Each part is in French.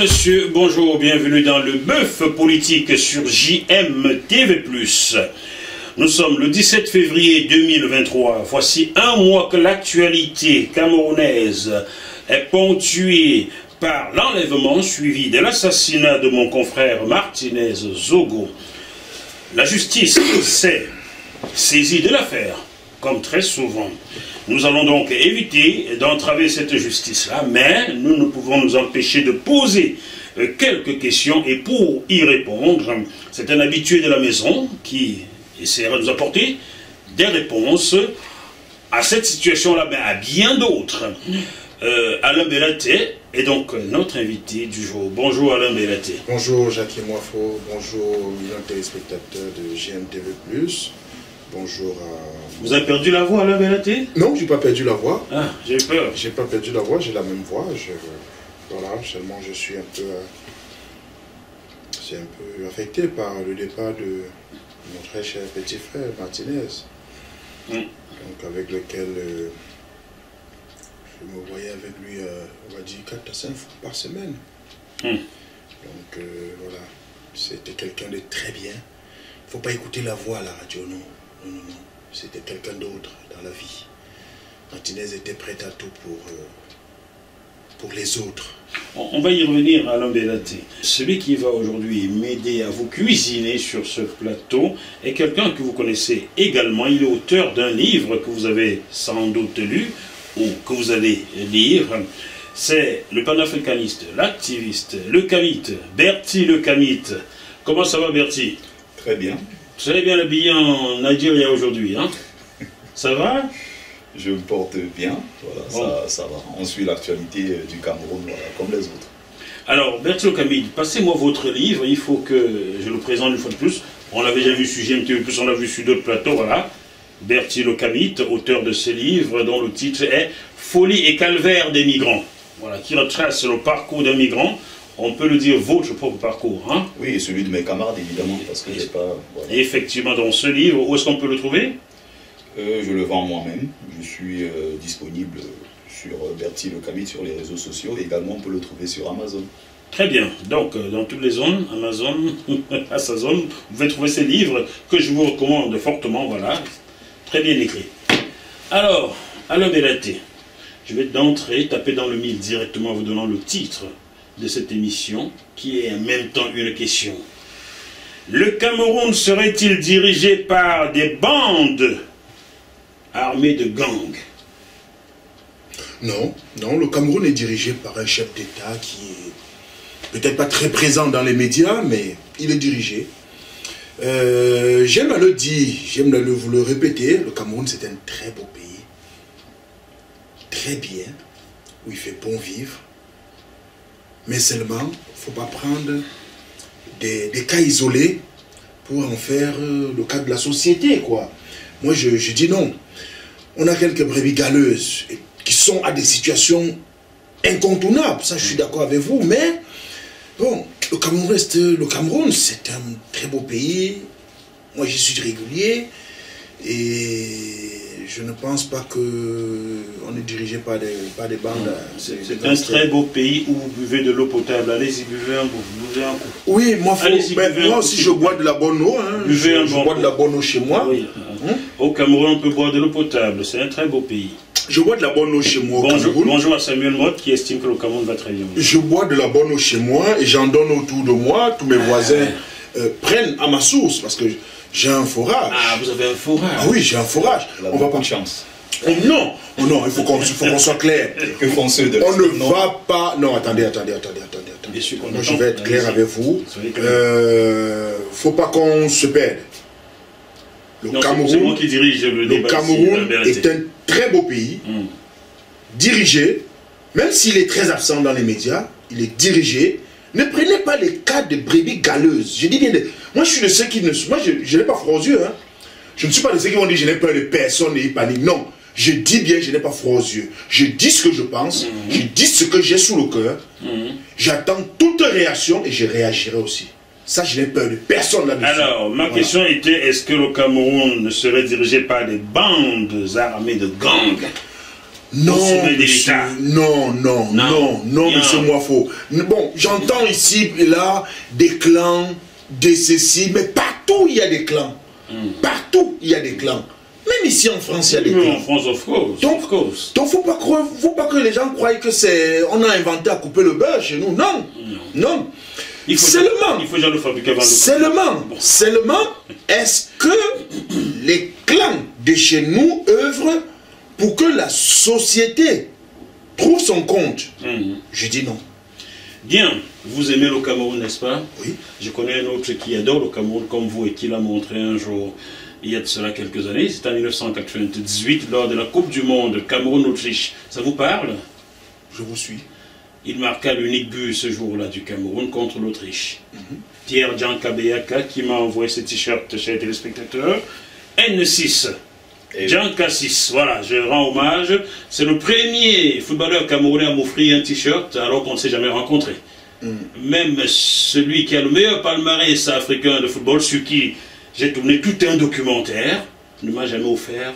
Messieurs, bonjour, bienvenue dans le bœuf politique sur JM TV+. Nous sommes le 17 février 2023. Voici un mois que l'actualité camerounaise est ponctuée par l'enlèvement suivi de l'assassinat de mon confrère Martinez Zogo. La justice s'est saisie de l'affaire, comme très souvent. Nous allons donc éviter d'entraver cette justice-là, mais nous ne pouvons nous empêcher de poser euh, quelques questions et pour y répondre, c'est un habitué de la maison qui essaiera de nous apporter des réponses à cette situation-là, mais à bien d'autres. Euh, Alain Bellaté est donc notre invité du jour. Bonjour Alain Bellaté. Bonjour Jacques Moifo, bonjour les téléspectateurs de GMTV+. Bonjour à... Vous avez perdu la voix Alain Bellaté Non, j'ai pas perdu la voix. Ah, j'ai peur. J'ai pas perdu la voix, j'ai la même voix. Je, voilà, seulement je suis un peu... c'est un peu affecté par le départ de mon très cher petit frère Martinez. Mm. Donc avec lequel... Euh, je me voyais avec lui, euh, on va dire, 4 à 5 fois par semaine. Hmm. Donc euh, voilà, c'était quelqu'un de très bien. Il ne faut pas écouter la voix à la radio, non. Non, non, non. C'était quelqu'un d'autre dans la vie. Martinez était prêt à tout pour, euh, pour les autres. On va y revenir à Bellaté. Celui qui va aujourd'hui m'aider à vous cuisiner sur ce plateau est quelqu'un que vous connaissez également. Il est auteur d'un livre que vous avez sans doute lu, ou que vous allez lire, c'est le panafricaniste, l'activiste, le camite, Bertie le camite. Comment ça va Bertie? Très bien. Vous bien habillé en Nigeria aujourd'hui, hein Ça va? Je me porte bien, voilà, ça, va. On suit l'actualité euh, du Cameroun, comme les autres. Alors, Bertie le camite, passez-moi votre livre, il faut que je le présente une fois de plus. On l'avait déjà vu sur GMTV+, on l'a vu sur d'autres plateaux, voilà. Bertie Locamit, auteur de ce livre dont le titre est Folie et calvaire des migrants. Voilà, qui retrace le parcours d'un migrant. On peut le dire votre propre parcours. Hein oui, et celui de mes camarades, évidemment, parce que pas... Effectivement, dans ce livre, où est-ce qu'on peut le trouver? Euh, Je le vends moi-même. Je suis euh, disponible sur euh, Bertie Locamit sur les réseaux sociaux. Également, on peut le trouver sur Amazon. Très bien. Donc, dans toutes les zones, Amazon, à sa zone, vous pouvez trouver ces livres que je vous recommande fortement. Voilà. Très bien écrit. Alors, Alain Bellaté, je vais d'entrée taper dans le mille directement en vous donnant le titre de cette émission, qui est en même temps une question. Le Cameroun serait-il dirigé par des bandes armées de gangs? Non, non, le Cameroun est dirigé par un chef d'État qui est peut-être pas très présent dans les médias, mais il est dirigé euh, j'aime à le dire, j'aime à le, vous le répéter, le Cameroun c'est un très beau pays. Très bien, où il fait bon vivre. Mais seulement, il ne faut pas prendre des, cas isolés pour en faire euh, le cas de la société. quoi. Moi je, je dis non. On a quelques brebis galeuses qui sont à des situations incontournables, ça je suis d'accord avec vous, mais Bon, le Cameroun reste. Le Cameroun, c'est un très beau pays. Moi, j'y suis régulier. Et je ne pense pas qu'on est dirigé par des, par des bandes. C'est un très beau pays où vous buvez de l'eau potable. Allez-y, buvez un coup. Buvez un coup. Oui, moi, ben, moi aussi, je bois de la bonne eau. Hein. Buvez je, un je bois de la bonne eau chez moi. Hein? Au Cameroun, on peut boire de l'eau potable. C'est un très beau pays. Je bois de la bonne eau chez moi bonjour, Bonjour à Samuel Mott qui estime que le Cameroun va très bien. Je bois de la bonne eau chez moi et j'en donne autour de moi. Tous mes voisins euh, prennent à ma source parce que j'ai un forage. Ah, vous avez un forage Ah oui, j'ai un forage. On va pas de chance. Oh, non, oh, non, il faut qu'on soit clair. Que font ceux de On ne va pas. Non, attendez, attendez, attendez, attendez. attendez. Moi, je vais être clair avec vous. Euh, faut pas qu'on se perde. Le Cameroun, qui dirige le, le Cameroun est un très beau pays, hmm. dirigé, même s'il est très absent dans les médias, il est dirigé. Ne prenez pas les cas de brebis galeuses. Je dis bien, moi je suis de ceux qui ne... Moi je, n'ai pas froid aux yeux. Hein. Je ne suis pas de ceux qui vont dire je n'ai peur de personne et panique. Non, je dis bien je n'ai pas froid aux yeux. Je dis ce que je pense, hmm. je dis ce que j'ai sous le cœur. Hmm. J'attends toute réaction et je réagirai aussi. Ça, je n'ai peur de personne là-dessus. Alors, ma question était, est-ce que le Cameroun ne serait dirigé par des bandes armées de gangs? Non, monsieur, non, non, Non. non, non, monsieur Moifo. Bon, j'entends ici et là des clans, des ceci, mais partout il y a des clans. Partout il y a des clans. Même ici en France, il y a des clans. en France, of course. Donc, of course. donc faut pas croire, faut pas que les gens croient que c'est, on a inventé à couper le beurre chez nous. Non, non. Il faut, Seulement, il faut déjà le fabriquer avant de seulement, seulement, est-ce que les clans de chez nous œuvrent pour que la société trouve son compte? Mhm. Je dis non. Bien, vous aimez le Cameroun, n'est-ce pas? Oui. Je connais un autre qui adore le Cameroun comme vous et qui l'a montré un jour, il y a de cela quelques années. C'était en 1998, lors de la Coupe du Monde Cameroun-Autriche. Ça vous parle? Je vous suis. Il marqua l'unique but ce jour-là du Cameroun contre l'Autriche. Pierre Jean Kabeyaka qui m'a envoyé ce t-shirt chez les téléspectateurs. N6. Et- Jean Cassis, voilà, je rends hommage. C'est le premier footballeur camerounais à m'offrir un t-shirt alors qu'on ne s'est jamais rencontré. Même celui qui a le meilleur palmarès africain de football, sur qui j'ai tourné tout un documentaire, ne m'a jamais offert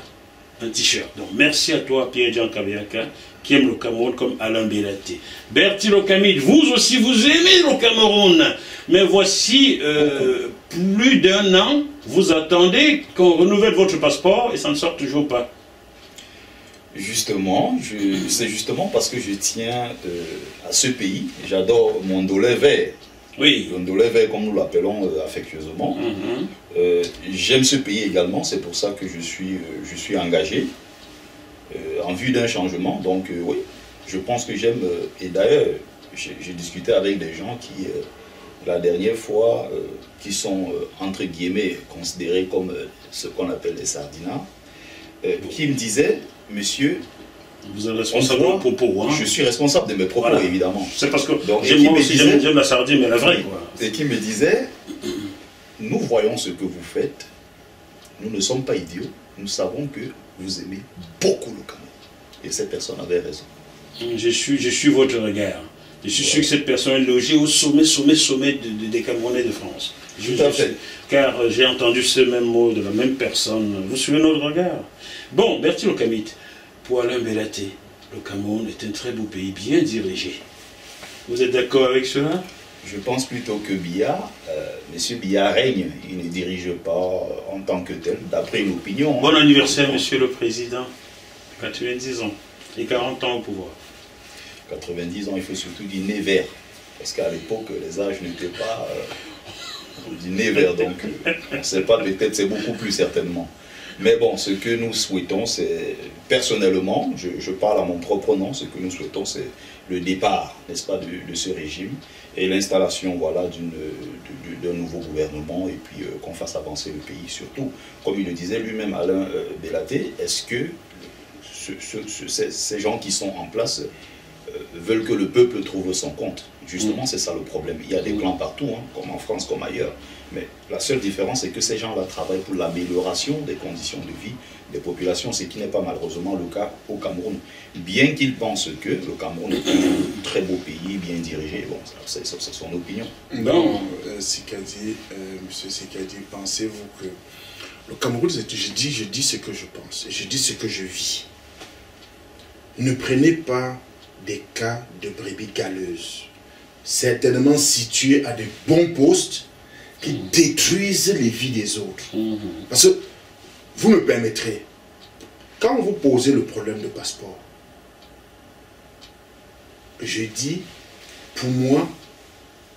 un t-shirt. Donc merci à toi, Pierre-Jean Kabiaka, qui aime le Cameroun comme Alain Bélaté. Bertil Okamid, vous aussi, vous aimez le Cameroun. Mais voici euh, plus d'un an, vous attendez qu'on renouvelle votre passeport et ça ne sort toujours pas. Justement, c'est justement parce que je tiens euh, à ce pays. J'adore mon dolé vert. Oui. Le dolé vert, comme nous l'appelons euh, affectueusement. Mhm. Euh, J'aime ce pays également, c'est pour ça que je suis, euh, je suis engagé en vue d'un changement. Donc oui, je pense que j'aime. et d'ailleurs, j'ai discuté avec des gens qui, la dernière fois, qui sont entre guillemets considérés comme ce qu'on appelle les sardinats, qui me disaient, monsieur, Vous êtes responsable On de vos propos. Hein. je suis responsable de mes propos Voilà. évidemment. C'est parce que j'aime aussi, j'aime j'aime la sardine, mais la vraie. Quoi. et qui me disait, nous voyons ce que vous faites, nous ne sommes pas idiots, nous savons que vous aimez beaucoup le Cameroun. Et cette personne avait raison. Je suis, je suis votre regard. Je suis sûr que cette personne est logée au sommet, sommet, sommet de- de- des Camerounais de France. Je Tout à je- fait. Car euh, j'ai entendu ce même mot de la même personne. Vous suivez notre regard Bon, Bertil Okamit, pour Alain Bellaté, le Cameroun est un très beau pays, bien dirigé. Vous êtes d'accord avec cela? Je pense plutôt que Biya, euh, M. Biya règne, il ne dirige pas euh, en tant que tel, d'après l'opinion. Bon anniversaire, monsieur le Président. 90 ans et 40 ans au pouvoir. 90 ans, il faut surtout né vert. Parce qu'à l'époque, les âges n'étaient pas. euh, né vert, donc euh, on ne sait pas, peut-être c'est beaucoup plus certainement. Mais bon, ce que nous souhaitons, c'est. Personnellement, je, parle à mon propre nom, ce que nous souhaitons, c'est le départ, n'est-ce pas, de, ce régime et l'installation, voilà, d'un nouveau gouvernement et puis euh, qu'on fasse avancer le pays. Surtout, comme il le disait lui-même, Alain euh, Bellaté, est-ce que ce- ce- ce- ces, gens qui sont en place veulent que le peuple trouve son compte. Justement, c'est ça le problème. Il y a des clans partout, hein, comme en France, comme ailleurs. Mais la seule différence, c'est que ces gens-là travaillent pour l'amélioration des conditions de vie des populations, ce qui n'est pas malheureusement le cas au Cameroun. Bien qu'ils pensent que le Cameroun est un très beau pays, bien dirigé, bon, c'est son opinion. Non, euh, Sikadi, euh, monsieur Sikadi, pensez-vous que le Cameroun, je dis, je dis ce que je pense, je dis ce que je vis. Ne prenez pas des cas de brebis galeuses, certainement situés à des bons postes qui détruisent les vies des autres. Parce que, vous me permettrez, quand vous posez le problème de passeport, je dis, pour moi,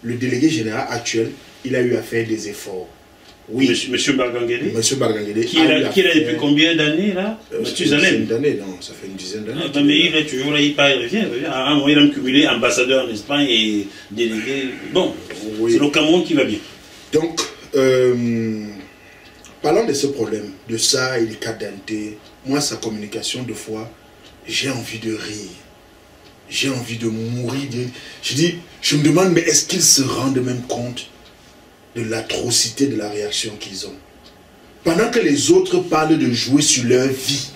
le délégué général actuel, il a eu à faire des efforts. Oui, Monsieur, monsieur Monsieur qui est là, qui est là depuis combien d'années là? Euh, Monsieur Une d'années, non, ça fait une dizaine d'années. Ah, mais il est toujours là, il part, il revient. il revient. À un moment, il a cumulé ambassadeur en Espagne et délégué. Bon, Oui. c'est le Cameroun qui va bien. Donc, euh, parlant de ce problème, de ça et des cas d'anté, moi, sa communication, de fois, j'ai envie de rire. J'ai envie de mourir. de- Je dis, je me demande, mais est-ce qu'ils se rendent même compte de l'atrocité de la réaction qu'ils ont Pendant que les autres parlent de jouer sur leur vie,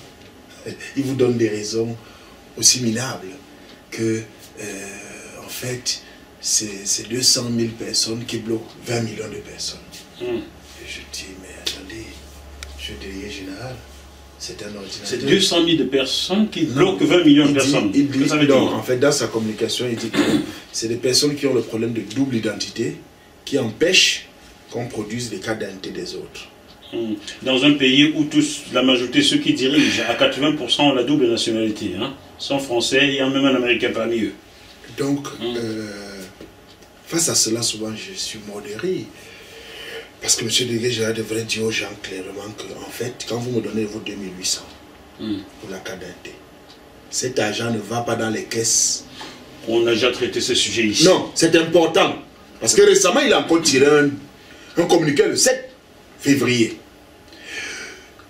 ils vous donnent des raisons aussi minables que, euh, en fait, c'est c'est 200 000 personnes qui bloquent 20 millions de personnes. Hum. Et je dis, mais attendez, je suis délégué général. C'est un ordinateur. C'est 200 000 de personnes qui bloquent 20 millions de Il dit- personnes. il dit- Qu'est-ce que ça veut non, dire en fait, dans sa communication, il dit que c'est des personnes qui ont le problème de double identité qui empêchent qu'on produise les d'identité des autres. Hmm. Dans un pays où tous, la majorité, ceux qui dirigent, à 80% ont la double nationalité, hein, sont français, il y a même un américain parmi eux. Donc, Mm. euh, face à cela, souvent, je suis modéré. Parce que M. Deguet, je devrais dire aux gens clairement que, en fait, quand vous me donnez vos 2800 Hmm. pour la carte d'identité, cet argent ne va pas dans les caisses. On a déjà traité ce sujet ici. Non, c'est important. Parce que récemment, il a encore tiré un, un communiqué le 7 février.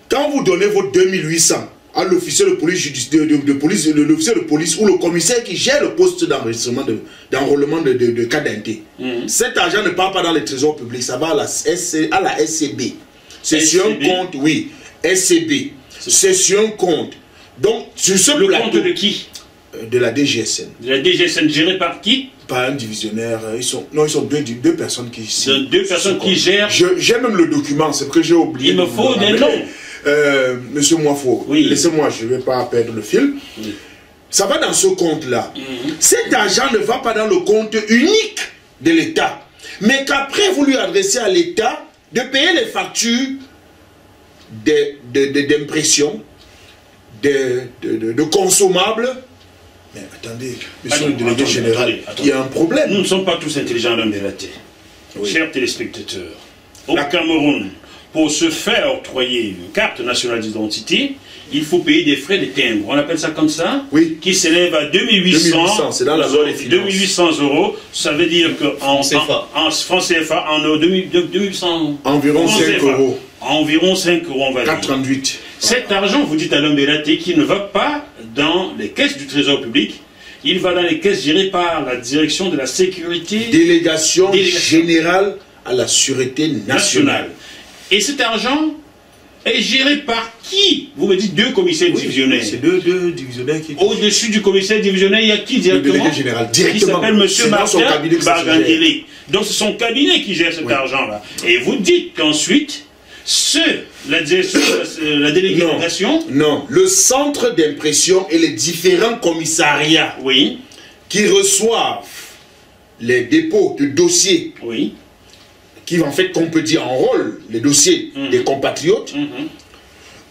Quand vous donnez vos 2800 à l'officier de police, de, de- de police, l'officier de police ou le commissaire qui gère le poste d'enregistrement, de- d'enrôlement de, de, carte d'identité, Mhm. cet argent ne part pas dans les trésors publics, ça va à la, SC à la SCB. C'est sur un compte, oui, SCB. C'est sur un compte. Donc, sur ce Le plateau compte de qui? De la DGSN, De la DGSN gérée par qui? Pas un divisionnaire, ils sont, non, ils sont deux, deux personnes qui De deux personnes qui gèrent. Je- J'ai même le document, c'est que j'ai oublié. Il me faut des noms. Euh, Monsieur Moifo, Oui. laissez-moi, je ne vais pas perdre le fil. Oui. Ça va dans ce compte-là. Mhm. Cet argent ne va pas dans le compte unique de l'État. Mais qu'après, vous lui adressez à l'État de payer les factures d'impression, de, de, de- de consommables. Mais attendez, monsieur le délégué général, il y a un problème. Nous ne sommes pas tous intelligents l'homme délaté. Oui. Chers téléspectateurs, au La- Cameroun, pour se faire octroyer une carte nationale d'identité, il faut payer des frais de timbre. On appelle ça comme ça Oui. Qui s'élève à 2800. 2800, c'est dans la loi des finances. 2800 euros. Ça veut dire qu'en CFA. en, en francs CFA, en 2000 2800. Environ francs 5 CFA. euros. Environ 5 euros, on va dire. 4,38. Cet argent, vous dites à l'homme Bélaté, qui ne va pas dans les caisses du Trésor public, il va dans les caisses gérées par la direction de la sécurité Délégation, Délégation. générale à la sûreté nationale. nationale. Et cet argent est géré par qui? Vous me dites deux commissaires Oui, divisionnaires. C'est deux, deux divisionnaires qui. Au-dessus du commissaire divisionnaire, il y a qui Le directement? délégué général, Qui directement. s'appelle M. Martin Bargandélé. Donc c'est son cabinet qui gère cet Oui. argent-là. Et vous dites qu'ensuite, ce, la, direction, la, la délégation, Non, le centre d'impression et les différents commissariats oui, qui reçoivent les dépôts de dossiers, oui, qui en fait, qu'on peut dire, enrôlent les dossiers Mhm. des compatriotes, mhm,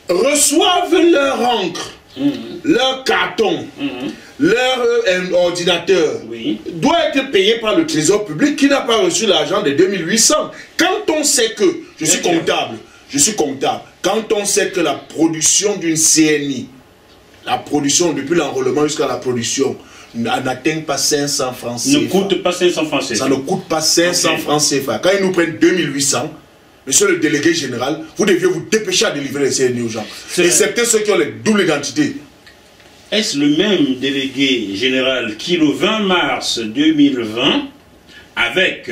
reçoivent leur encre, mhm, leur carton, mhm, leur euh, ordinateur, oui. doit être payé par le trésor public qui n'a pas reçu l'argent de 2800. Quand on sait que, je suis comptable, je suis comptable, quand on sait que la production d'une CNI, la production depuis l'enrôlement jusqu'à la production, n'atteint pas 500 francs Ne CFA. coûte pas 500 francs CFA. Ça ne coûte pas 500 Ok. francs CFA. Quand ils nous prennent 2800, monsieur le délégué général, vous deviez vous dépêcher à délivrer les CNI aux gens. C'est- Excepté ceux qui ont les doubles identités. Est-ce le même délégué général qui, le 20 mars 2020, avec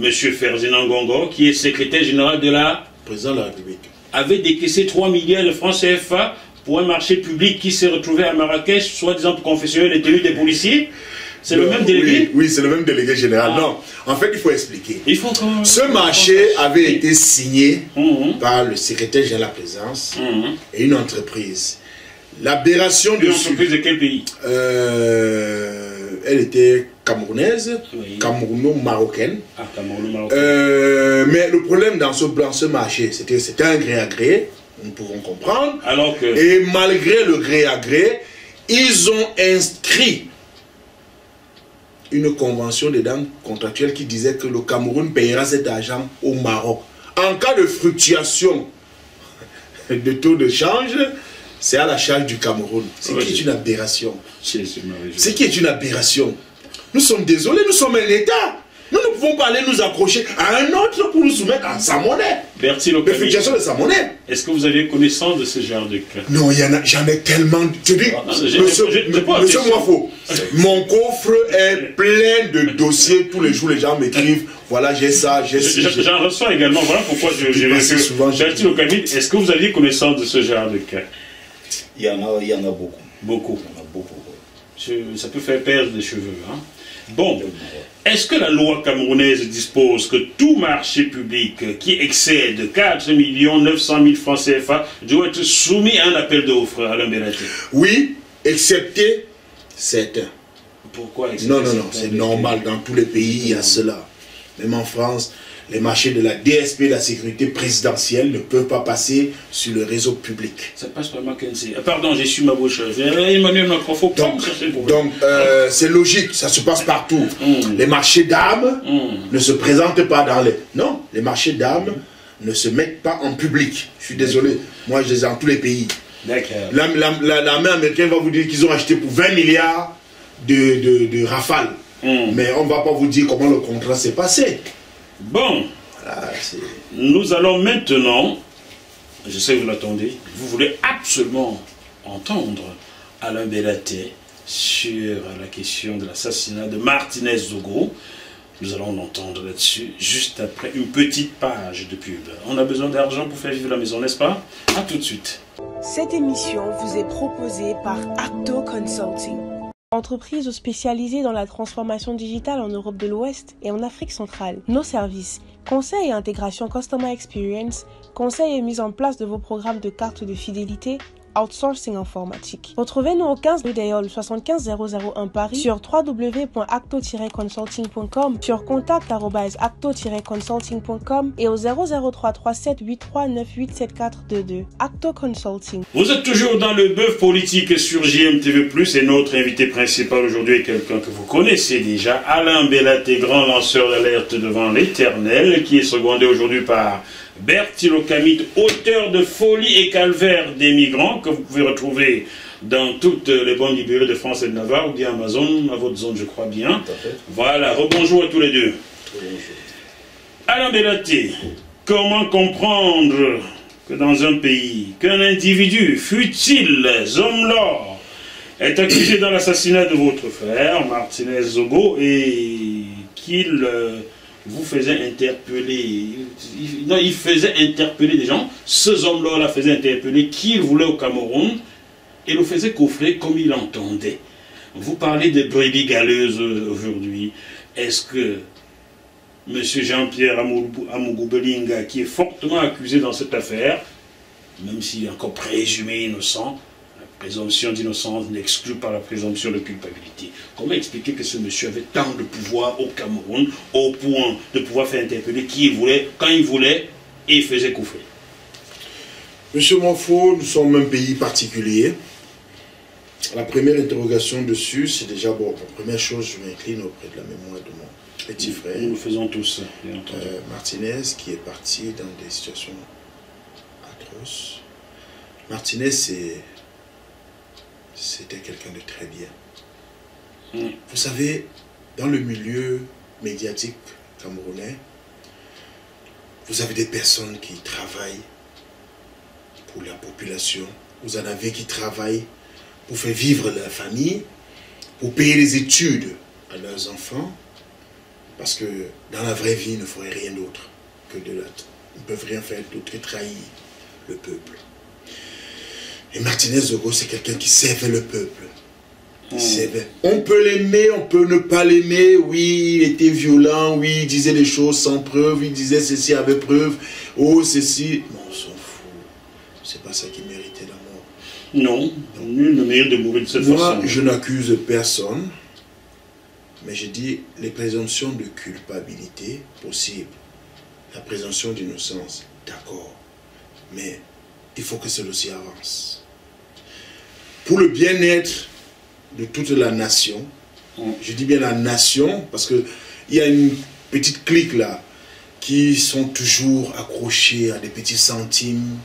M. Ferdinand Gongo, qui est secrétaire général de la Président de la République. avait décaissé 3 milliards de francs CFA pour un marché public qui s'est retrouvé à Marrakech, soi-disant pour confessionner les tenues des policiers? C'est le même délégué Oui, oui, c'est le même délégué général. Ah. Non, en fait, il faut expliquer. Il faut. Ce marché avait été signé Mhm, par le secrétaire général de la présence mhm. et une entreprise. L'aberration de Une entreprise de quel pays Euh, elle était camerounaise, Oui. camerouno-marocaine. Ah, Cameroun, Maroc. Euh, mais le problème dans ce, dans ce marché, c'était c'était un gré à gré, nous pouvons comprendre. Alors que... Et malgré le gré à gré, ils ont inscrit une convention dedans contractuelle qui disait que le Cameroun payera cet argent au Maroc. En cas de fluctuation de taux de change, c'est à la charge du Cameroun. Ce qui est une aberration. Ce qui est une aberration. Nous sommes désolés, nous sommes un État. Pouvons pas aller nous accrocher à un autre pour nous soumettre à sa monnaie. Bertie fluctuation de sa monnaie. est-ce que vous avez connaissance de ce genre de cas Non, il y en a, j'en ai tellement. Je dis, Ah, non, monsieur, monsieur. Moifo, mon coffre est plein de dossiers. Tous les jours, les gens m'écrivent voilà, j'ai ça, j'ai j'ai- J'en reçois également, voilà pourquoi je, je si souvent, Bertie est-ce que vous aviez connaissance de ce genre de cas Il y en a, il y en a beaucoup. Beaucoup. Il y en a beaucoup. Ça peut faire perdre des cheveux. Hein. Bon, est-ce que la loi camerounaise dispose que tout marché public qui excède 4 900 000 francs CFA doit être soumis à un appel d'offres à Bellaté Oui, excepté certains. Pourquoi Non, non, non, c'est normal. Dans tous les pays, il y a cela. Même en France, les marchés de la DSP, de la sécurité présidentielle, ne peuvent pas passer sur le réseau public. Ça passe par Mackenzie. Ah, pardon, j'ai su ma bouche. Emmanuel Macron, faut donc, donc euh, c'est logique, ça se passe partout. Hmm. Les marchés d'armes hmm. ne se présentent pas dans les... Non, les marchés d'armes ne se mettent pas en public. Je suis désolé, moi je les ai dans tous les pays. L'armée la, américaine va vous dire qu'ils ont acheté pour 20 milliards de, de, rafales. Hmm. Mais on ne va pas vous dire comment le contrat s'est passé. Bon, nous allons maintenant, je sais que vous l'attendez, vous voulez absolument entendre Alain Bellaté sur la question de l'assassinat de Martinez Zogo. Nous allons l'entendre là-dessus juste après une petite page de pub. On a besoin d'argent pour faire vivre la maison, n'est-ce pas? A tout de suite. Cette émission vous est proposée par Acto Consulting. Entreprise spécialisée dans la transformation digitale en Europe de l'Ouest et en Afrique centrale. Nos services, conseil et intégration Customer Experience, conseil et mise en place de vos programmes de carte de fidélité, outsourcing informatique. Retrouvez-nous au 15 rue d'Ayol 75001 Paris sur www.acto-consulting.com, sur contact@acto-consulting.com et au 0033783987422. Acto Consulting. Vous êtes toujours dans le bœuf politique sur JMTV+, et notre invité principal aujourd'hui est quelqu'un que vous connaissez déjà, Alain Bellaté, grand lanceur d'alerte devant l'éternel, qui est secondé aujourd'hui par Bertil Ocamide, auteur de Folie et Calvaire des migrants, que vous pouvez retrouver dans toutes les bandes libérées de France et de Navarre, ou bien Amazon, à votre zone, je crois bien. Voilà, rebonjour à tous les deux. Alain Bellaté, comment comprendre que dans un pays, qu'un individu, fut-il homme lord, est accusé dans l'assassinat de votre frère, Martinez Zogo, et qu'il... Euh, vous faisait interpeller, il faisait interpeller des gens, ces hommes-là la faisaient interpeller qui voulait au Cameroun et le faisait coffrer comme il entendait. Vous parlez de brebis galeuses aujourd'hui. Est-ce que M. Jean-Pierre Amougobelinga, qui est fortement accusé dans cette affaire, même s'il est encore présumé innocent, présomption d'innocence n'exclut pas la présomption de culpabilité. Comment expliquer que ce monsieur avait tant de pouvoir au Cameroun, au point de pouvoir faire interpeller qui il voulait, quand il voulait, et il faisait couvrir Monsieur Monfort, nous sommes un pays particulier. La première interrogation dessus, c'est déjà, bon, la première chose, je m'incline auprès de la mémoire de mon petit frère. Nous le faisons tous, bien entendu. Euh, Martinez, qui est parti dans des situations atroces. Martinez, c'est c'était quelqu'un de très bien. Mm. Vous savez, dans le milieu médiatique camerounais, vous avez des personnes qui travaillent pour la population. Vous en avez qui travaillent pour faire vivre leur famille, pour payer les études à leurs enfants. Parce que dans la vraie vie, ils ne feraient rien d'autre que de l'autre. Ils ne peuvent rien faire d'autre que trahir le peuple. Et Martinez Zogo, c'est quelqu'un qui servait le peuple. Hmm. On peut l'aimer, on peut ne pas l'aimer. Oui, il était violent. Oui, il disait des choses sans preuve. Il disait ceci avec preuve. Oh, ceci. Non, on s'en fout. C'est pas ça qui méritait la mort. Non, nul ne mérite de mourir de cette façon. Moi, je n'accuse personne. Mais je dis les présomptions de culpabilité possibles. La présomption d'innocence, d'accord. Mais il faut que celle-ci avance. Pour le bien-être de toute la nation, je dis bien la nation, parce qu'il y a une petite clique là, qui sont toujours accrochés à des petits centimes,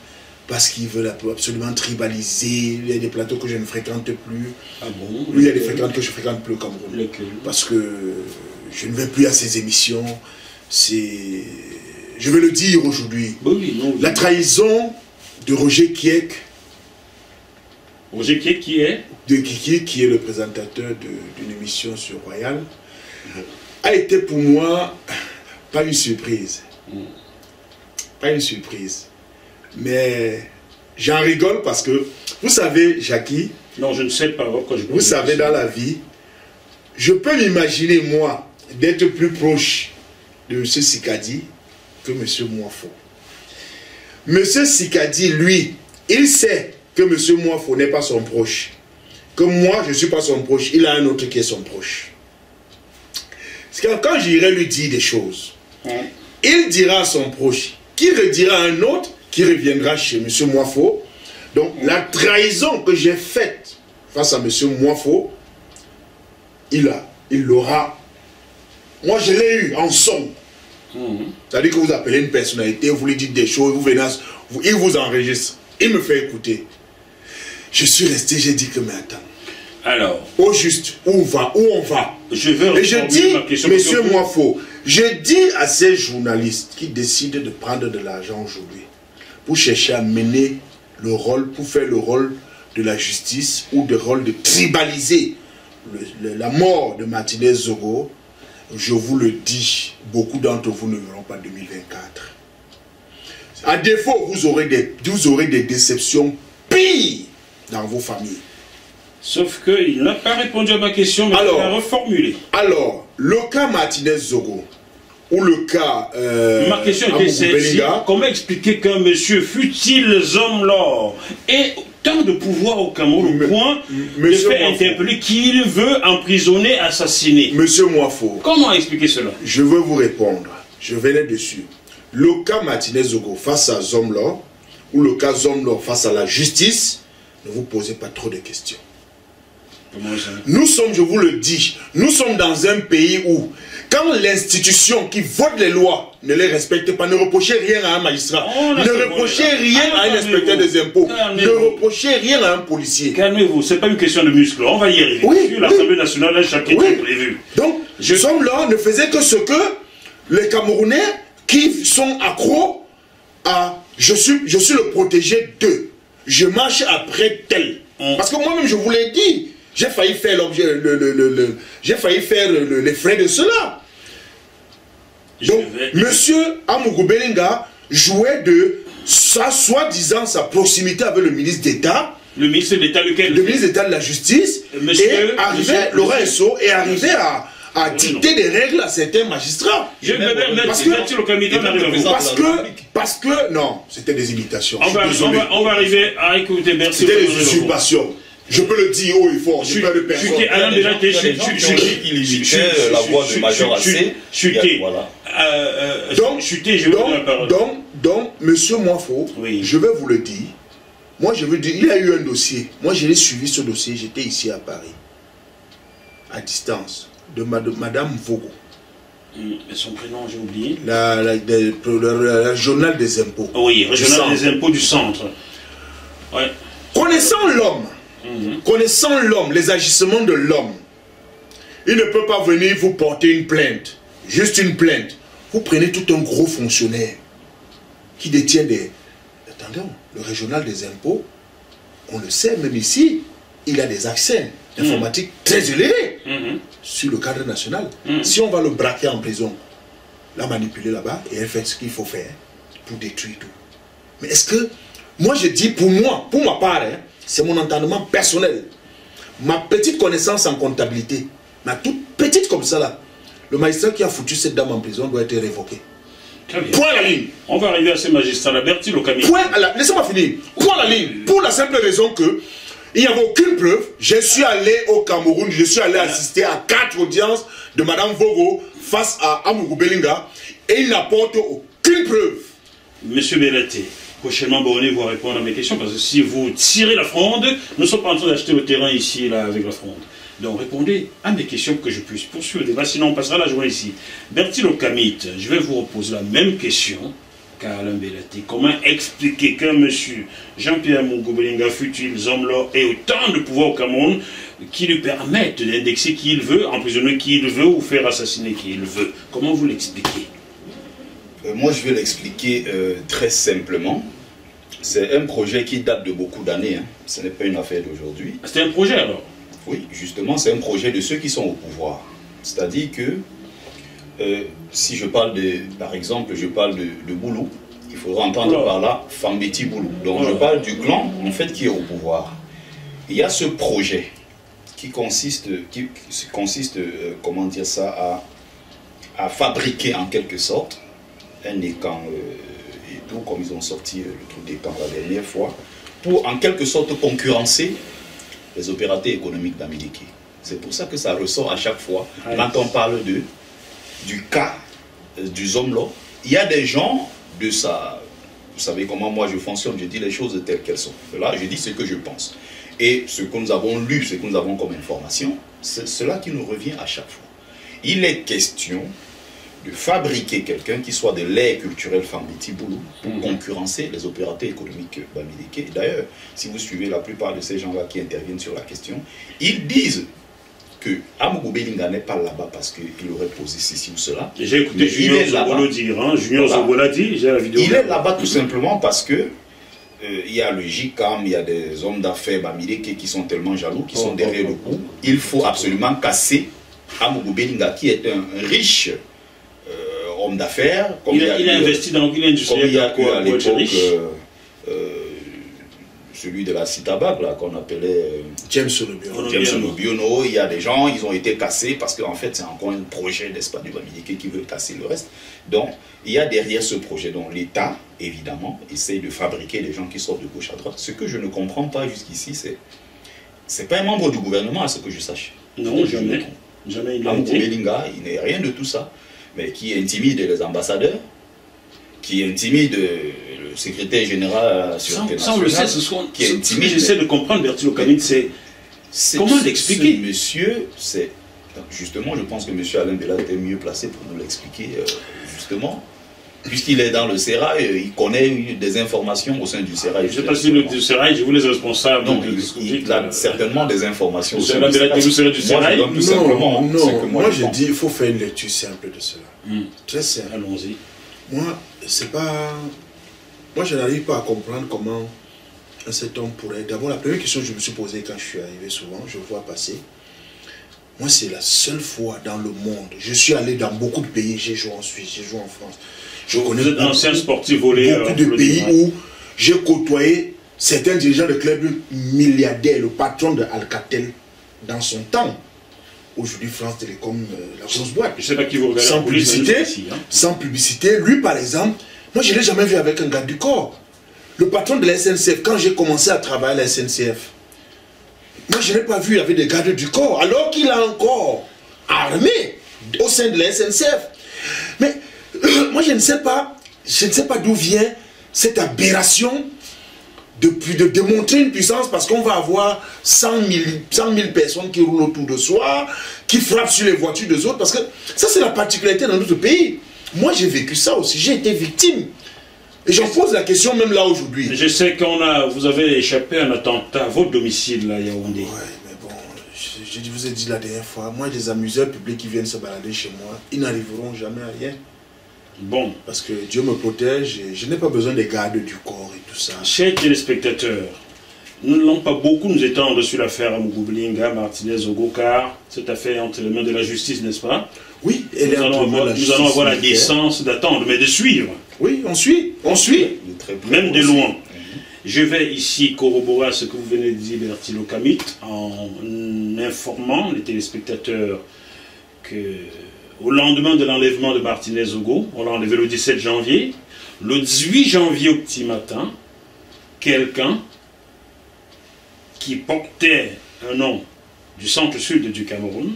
parce qu'ils veulent absolument tribaliser. Il y a des plateaux que je ne fréquente plus. Ah bon? Oui, il y a des fréquentes que je fréquente plus comme vous. Parce que je ne vais plus à ces émissions. C'est. Je vais le dire aujourd'hui. la trahison de Roger Kiek. Roger qui est De Kiek qui est le présentateur d'une émission sur Royal, a été pour moi pas une surprise. Pas une surprise. Mais j'en rigole parce que, vous savez, Jackie, Non, je ne sais pas pourquoi je Vous savez, dans la vie, je peux m'imaginer, moi, d'être plus proche de M. Sikadi que M. Moifo. M. Sikadi, lui, il sait que M. Moifo n'est pas son proche. Que moi, je ne suis pas son proche. Il a un autre qui est son proche. Quand j'irai lui dire des choses, il dira à son proche, qui redira à un autre, qui reviendra chez M. Moifo. Donc, la trahison que j'ai faite face à M. Moifo, il a, il l'aura. Moi, je l'ai eu en somme. Mhm. C'est-à-dire que vous appelez une personnalité, vous lui dites des choses, vous venez, il vous enregistre. Il me fait écouter. Je suis resté, j'ai dit que, mais attends. Alors. Au juste, où on va, où on va? Je veux Et je dis, monsieur Moifo, je dis à ces journalistes qui décident de prendre de l'argent aujourd'hui pour chercher à mener le rôle, pour faire le rôle de la justice ou le rôle de tribaliser la mort de Martinez Zogo, je vous le dis, beaucoup d'entre vous ne verront pas 2024. À défaut, vous aurez des, vous aurez des déceptions pires dans vos familles. Sauf qu'il n'a pas répondu à ma question, mais il a reformulé. Alors, le cas Martinez Zogo, ou le cas euh, Ma question était celle-ci. Comment expliquer qu'un monsieur fut-il homme et tant de pouvoir au Cameroun au point de faire interpeller qu'il veut emprisonner, assassiner Monsieur Moifo. Comment expliquer cela? Je veux vous répondre. Je venais dessus. Le cas Martinez Zogo face à Zomlor, ou le cas Zomlor face à la justice, ne vous posez pas trop de questions. Nous sommes, je vous le dis, nous sommes dans un pays où quand l'institution qui vote les lois ne les respecte pas, ne reprochez rien à un magistrat, oh, ne reprochez rien à un inspecteur des impôts, ne reprochez rien à un policier. Calmez-vous, ce n'est pas une question de muscle, on va y arriver. Oui, L'Assemblée nationale, un chapitre est prévu. Donc, je... sommes là ne faisait que ce que les Camerounais qui sont accros à je suis, je suis le protégé d'eux. Je marche après tel. Hum. Parce que moi-même, je vous l'ai dit, j'ai failli faire l'objet, le, j'ai failli faire les frais de cela. Donc, monsieur Amougou Belinga jouait de sa soi-disant sa proximité avec le ministre d'État. Le ministre d'État lequel? Le ministre d'État de la Justice. Monsieur, et arrivait, Laurent Esso, et arrivait à, à dicter des règles à certains magistrats. Je vais mettre parce que, parce que, parce que, non, c'était des imitations. On va, on, va, on va, arriver à écouter, merci. C'était des usurpations. Je peux le dire haut et fort, je, peux le personne. Chuté, Alain Bélaté, il imitait la voix de Major Assez. Chuté. Voilà. Donc, chuté, je la parole. Donc, donc, monsieur Moifo, je vais vous le dire. Moi, je veux dire, il y a eu un dossier. Moi, je l'ai suivi ce dossier. J'étais ici à Paris, à distance, de Madame Vogo. Son prénom, j'ai oublié. La, la, la, journal des impôts. Oui, journal des impôts du centre. Ouais. Connaissant l'homme, Mhm. Connaissant l'homme, les agissements de l'homme, il ne peut pas venir vous porter une plainte, juste une plainte. Vous prenez tout un gros fonctionnaire qui détient des... Attendez, le régional des impôts, on le sait, même ici, il a des accès informatiques très élevés mhm. sur le cadre national. Mhm. Si on va le braquer en prison, la manipuler là-bas, et elle fait ce qu'il faut faire pour détruire tout. Mais est-ce que, moi je dis pour moi, pour ma part, hein, c'est mon entendement personnel. Ma petite connaissance en comptabilité, ma toute petite comme ça là, le magistrat qui a foutu cette dame en prison doit être révoqué. Point à la ligne. On va arriver à ces magistrats-là. Bertie Locami. Point à la Laissez-moi finir. Point à la ligne. Pour la simple raison que il n'y avait aucune preuve. Je suis allé au Cameroun, je suis allé assister à quatre audiences de Madame Vogo face à Amougou Belinga et il n'apporte aucune preuve. Monsieur Belletti, prochainement Borné vous répondre à mes questions, parce que si vous tirez la fronde, nous ne sommes pas en train d'acheter le terrain ici, là, avec la fronde. Donc répondez à mes questions pour que je puisse poursuivre le débat, sinon on passera la journée ici. Bertil Okamit, je vais vous reposer la même question Bellati. Comment expliquer qu'un monsieur Jean-Pierre Mungobelinga fut-il homme et autant de pouvoir au Cameroun qui lui permettent d'indexer qui il veut, emprisonner qui il veut ou faire assassiner qui il veut? Comment vous l'expliquez? Euh, moi, je vais l'expliquer euh, très simplement. C'est un projet qui date de beaucoup d'années. Hein. Ce n'est pas une affaire d'aujourd'hui. C'est un projet alors? Oui, justement, c'est un projet de ceux qui sont au pouvoir. C'est-à-dire que, euh, si je parle de, par exemple, je parle de, Boulou, il faudra entendre par là Fambeti Boulou. Donc je parle du clan, en fait, qui est au pouvoir. il y a ce projet qui consiste, qui consiste euh, comment dire ça, à, à, fabriquer en quelque sorte un écran euh, et tout, comme ils ont sorti le truc d'écran la dernière fois, pour en quelque sorte concurrencer les opérateurs économiques d'Amérique. C'est pour ça que ça ressort à chaque fois. Quand on parle de, du cas du Zomlo, il y a des gens de ça. Vous savez comment moi je fonctionne, je dis les choses telles qu'elles sont. Là, je dis ce que je pense. Et ce que nous avons lu, ce que nous avons comme information, c'est cela qui nous revient à chaque fois. Il est question de fabriquer quelqu'un qui soit de l'air culturel Fambiti-Boulou pour mhm. concurrencer les opérateurs économiques bamileke. D'ailleurs, si vous suivez la plupart de ces gens-là qui interviennent sur la question, ils disent que Amougou Belinga n'est pas là-bas parce qu'il aurait posé ceci ou cela. J'ai écouté Junior Zobolo dire, hein, Junior Zobola dit, j'ai la vidéo. Il est là-bas tout simplement parce que euh, il y a le JICAM, il y a des hommes d'affaires bamileke qui sont tellement jaloux, qui sont oh, derrière oh, le coup. Il faut absolument casser Amougou Belinga qui est un riche homme d'affaires. Il, a, investi dans une industrie. Comme il y a à l'époque euh, euh, celui de la Citabag, là, qu'on appelait euh, James James Il y a des gens, ils ont été cassés parce qu'en fait, c'est encore un projet, n'est-ce pas, du Bamileke qui veut casser le reste. Donc, il y a derrière ce projet, dont l'État, évidemment, essaye de fabriquer des gens qui sortent de gauche à droite. Ce que je ne comprends pas jusqu'ici, c'est. C'est pas un membre du gouvernement, à ce que je sache. Non, jamais. Jamais il il n'est rien de tout ça mais qui intimide les ambassadeurs, qui intimide le secrétaire général sur le ça, on le sait, ce, sont, qui intimide. J'essaie de comprendre, Bertil Ocamine, c'est comment l'expliquer Monsieur, c'est justement, je pense que Monsieur Alain Bella était mieux placé pour nous l'expliquer, euh, justement. Puisqu'il est dans le Sérail, il connaît des informations au sein du Sérail. Je ne sais pas si le Sérail, je vous les responsables. Non, il, a certainement des informations au sein du Sérail. Moi, je tout simplement. Non, moi, je dis il faut faire une lecture simple de cela. Hmm. Très simple. Allons-y. Moi, c'est pas. Moi, je n'arrive pas à comprendre comment un cet homme pourrait. D'abord, la première question que je me suis posée quand je suis arrivé souvent, je vois passer. Moi, c'est la seule fois dans le monde. Je suis allé dans beaucoup de pays. J'ai joué en Suisse, j'ai joué en France. Je connais Vous ancien sportif volé. Beaucoup euh, de pays où j'ai côtoyé certains dirigeants de clubs milliardaires, le patron de Alcatel dans son temps. Aujourd'hui, France Télécom, euh, la grosse boîte. Je sais pas qui vous regarde. Sans publicité, hein. sans publicité. Lui, par exemple, moi, je ne l'ai jamais vu avec un garde du corps. Le patron de la SNCF, quand j'ai commencé à travailler à la SNCF, moi, je n'ai pas vu, avait des gardes du corps, alors qu'il a encore armé au sein de la SNCF. Mais moi, je ne sais pas, je ne sais pas d'où vient cette aberration de, de démontrer une puissance parce qu'on va avoir 100 000, personnes qui roulent autour de soi, qui frappent sur les voitures des autres, parce que ça, c'est la particularité dans notre pays. Moi, j'ai vécu ça aussi, j'ai été victime. Et j'en pose la question même là aujourd'hui. Je sais qu'on a, vous avez échappé à un attentat à votre domicile là, Yaoundé. Ouais, mais bon, je, je vous ai dit la dernière fois, moi, des amuseurs publics qui viennent se balader chez moi, ils n'arriveront jamais à rien. Bon. Parce que Dieu me protège et je n'ai pas besoin des gardes du corps et tout ça. Chers téléspectateurs, nous n'allons pas beaucoup nous étendre sur l'affaire Mugublinga, Martinez, Ogokar, cette affaire entre les mains de la justice, n'est-ce pas? Oui, et nous, allons avoir, la nous allons avoir la décence d'attendre, mais de suivre. Oui, on suit, on suit. Même de loin. Je vais ici corroborer ce que vous venez de dire, Bertil Okamit, en informant les téléspectateurs que au lendemain de l'enlèvement de Martinez Ogo, on l'a enlevé le 17 janvier, le 18 janvier au petit matin, quelqu'un qui portait un nom du centre-sud du Cameroun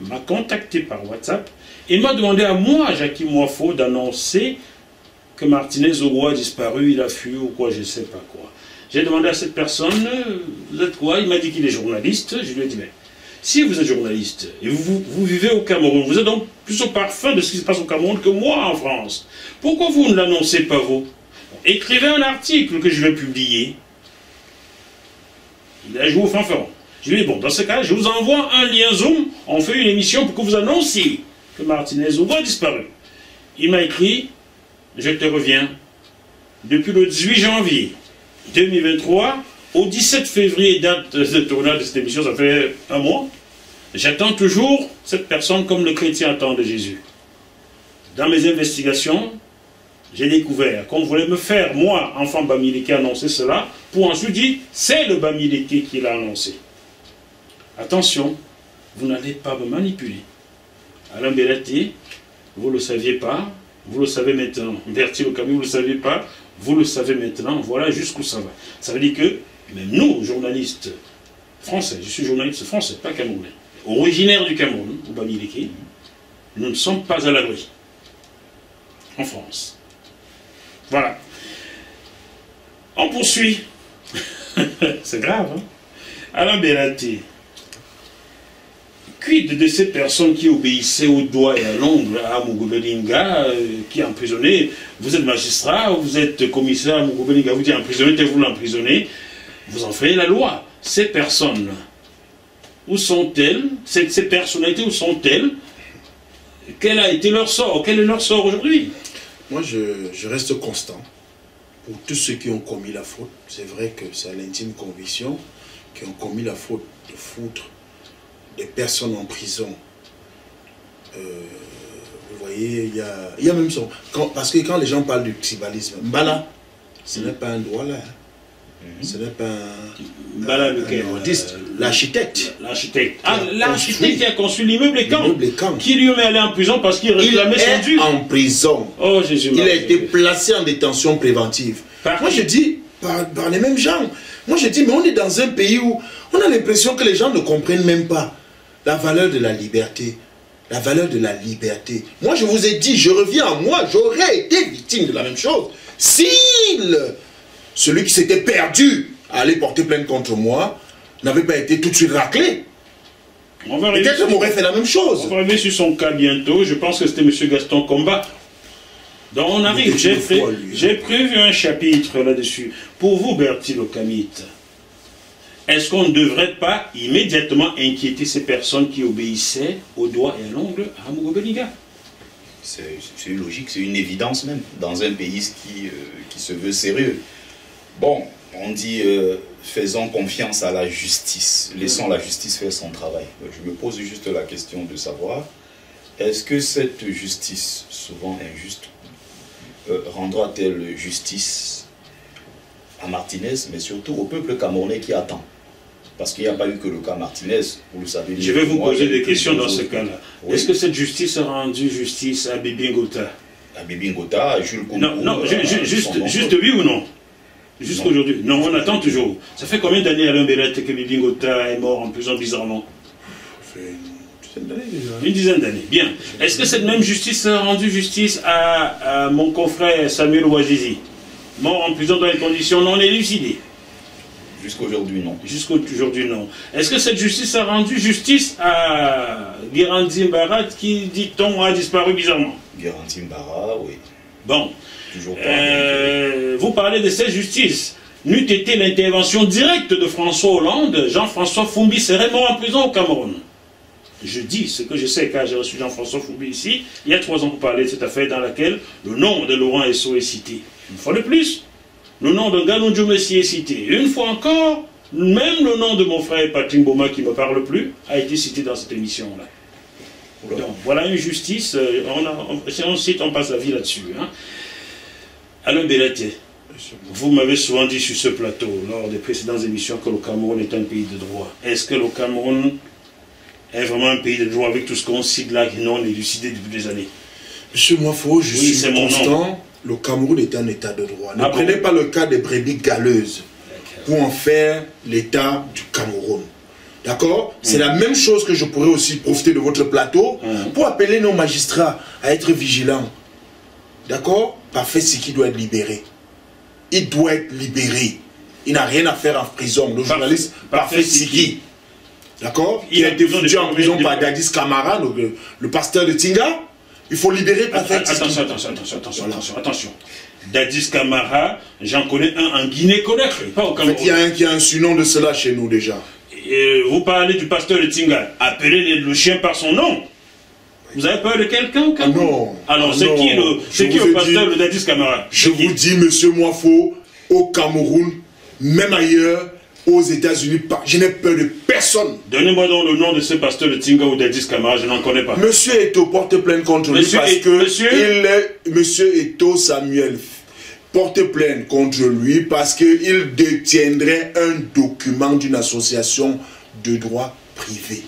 m'a contacté par WhatsApp et m'a demandé à moi, Jackie Moifo, d'annoncer que Martinez Ogo a disparu, il a fui ou quoi, je ne sais pas quoi. J'ai demandé à cette personne, vous êtes quoi? Il m'a dit qu'il est journaliste. Je lui ai dit, mais si vous êtes journaliste et vous, vous, vivez au Cameroun, vous êtes donc plus au parfum de ce qui se passe au Cameroun que moi en France. Pourquoi vous ne l'annoncez pas vous? Écrivez un article que je vais publier. Il a joué au fanfaron. Je lui ai dit, bon, dans ce cas, je vous envoie un lien Zoom, on fait une émission pour que vous annonciez que Martinez Ogo a disparu. Il m'a écrit, je te reviens, depuis le 18 janvier 2023 au 17 février, date de tournage de cette émission, ça fait un mois, J'attends toujours cette personne comme le chrétien attend de Jésus. Dans mes investigations, j'ai découvert qu'on voulait me faire, moi, enfant Bamileke, annoncer cela, pour ensuite dire, c'est le Bamileke qui l'a annoncé. Attention, vous n'allez pas me manipuler. Alain Belletti, vous ne le saviez pas, vous le savez maintenant. Bertie Okami, vous ne le saviez pas, vous le savez maintenant. Voilà jusqu'où ça va. Ça veut dire que, même nous, journalistes français, je suis journaliste français, pas camerounais, originaire du Cameroun, au Bamileke, nous ne sommes pas à l'abri. En France. Voilà. On poursuit. C'est grave, hein Alain Belletti, Quid de ces personnes qui obéissaient au doigt et à l'ongle à Mugobelinga, euh, qui est emprisonné Vous êtes magistrat, vous êtes commissaire à Mugobelinga, vous dites emprisonné, vous l'emprisonnez, vous en faites la loi. Ces personnes, où sont-elles? Ces, ces personnalités, où sont-elles? Quel a été leur sort? Quel est leur sort aujourd'hui? Moi, je, je reste constant. Pour tous ceux qui ont commis la faute, c'est vrai que c'est à l'intime conviction qui ont commis la faute de foutre des personnes en prison. Euh, vous voyez, il y a, y a même son... quand- parce que quand les gens parlent du tribalisme, Mbala, ce n'est pas un droit là. Ce n'est pas un, Mbala lequel? Euh, l'architecte. L'architecte. Ah, l'architecte qui a construit l'immeuble et et Caen. Qui lui est allé en prison parce qu'il Il réclamait son est dû en prison. Oh Jésus Il a été placé en détention préventive. Par Moi, qui je dis, par, par les mêmes gens. Moi, je dis, mais on est dans un pays où on a l'impression que les gens ne comprennent même pas la valeur de la liberté. La valeur de la liberté. Moi, je vous ai dit, je reviens à moi, j'aurais été victime de la même chose. Si celui qui s'était perdu à aller porter plainte contre moi n'avait pas été tout de suite raclé, On peut-être sur- je m'aurais fait la même on chose. va arriver sur son cas bientôt. Je pense que c'était M. Gaston Combat. Donc on arrive. J'ai prévu un chapitre là-dessus. Pour vous, Locamit, est-ce qu'on ne devrait pas immédiatement inquiéter ces personnes qui obéissaient au doigt et à l'ongle à Amogo Beniga? C'est une logique, c'est une évidence même, dans un pays qui, euh, se veut sérieux. Bon, on dit euh, faisons confiance à la justice, laissons la justice faire son travail. Je me pose juste la question de savoir, est-ce que cette justice, souvent injuste, euh, rendra-t-elle justice à Martinez, mais surtout au peuple camerounais qui attend? Parce qu'il n'y a pas eu que le cas Martinez, vous le savez. Je vais vous Moi, poser des que questions dans ce cas-là. Oui. Est-ce que cette justice a rendu justice à Bibi Ngota? À Bibi Ngota, à Jules Kounkou, Non, non, à juste, juste oui ou non? Jusqu'aujourd'hui. Non, on attend toujours. Ça fait combien d'années Alain Bellette que Bibi Ngota est mort en prison bizarrement? Ça fait une dizaine d'années déjà. Une dizaine d'années. Bien. Est-ce que cette même justice a rendu justice à, à mon confrère Samuel Ouazizi? Mort en prison dans des conditions non élucidées Jusqu'aujourd'hui, non. Jusqu'aujourd'hui, non. Est-ce que cette justice a rendu justice à Guérandi Barat qui, dit-on, a disparu bizarrement? Garantie Mbara, oui. Bon. Toujours pas. Euh, vous parlez de cette justice. N'eût été l'intervention directe de François Hollande, Jean-François Foumbi serait mort en prison au Cameroun. Je dis ce que je sais car j'ai reçu Jean-François Foumbi ici, il y a trois ans pour parler de cette affaire dans laquelle le nom de Laurent Esso est cité. Une fois de plus, le nom de Ganou Messi est cité. Une fois encore, même le nom de mon frère Patrick Boma qui ne me parle plus a été cité dans cette émission-là. Donc voilà une justice, euh, on a- on- si on cite, on passe la vie là-dessus. Hein. Alain vous m'avez souvent dit sur ce plateau, lors des précédentes émissions, que le Cameroun est un pays de droit. Est-ce que le Cameroun est vraiment un pays de droit avec tout ce qu'on cite là qui non élucidé depuis des années? Monsieur Moifo, je Oui, suis mon nom. Le Cameroun est un état de droit. Ne Ah bon prenez pas le cas des brebis galeuses pour en faire l'état du Cameroun. D'accord? C'est la même chose que je pourrais aussi profiter de votre plateau Mm. pour appeler nos magistrats à être vigilants. D'accord? Parfait Siki doit être libéré. Il doit être libéré. Il n'a rien à faire en prison. Le journaliste Parfait Siki. D'accord? Il a été foutu en prison par Dadis le- le pasteur de Tinga. Il faut libérer Siki. Attention, attention, attention, attention, Voilà. attention, attention. Dadis Camara, j'en connais un en Guinée-Conakry, pas au En fait, il y a Cameroun. un qui a un surnom de cela chez nous déjà. Et vous parlez du pasteur de Tinga, appelez le chien par son nom. Vous avez peur de quelqu'un au Cameroun? Ah non. Alors, Ah c'est non. qui le, c'est qui le pasteur dit- de Dadis Camara Je vous dis, monsieur Moifo, au Cameroun, même ailleurs, aux États-Unis. Je n'ai peur de personne. Donnez-moi donc le nom de ce pasteur de Tinga ou d'Adis Kamara, je n'en connais pas. Monsieur Eto porte plainte contre lui parce que monsieur... il est, Monsieur Eto Samuel porte plainte contre lui parce qu'il détiendrait un document d'une association de droit privé.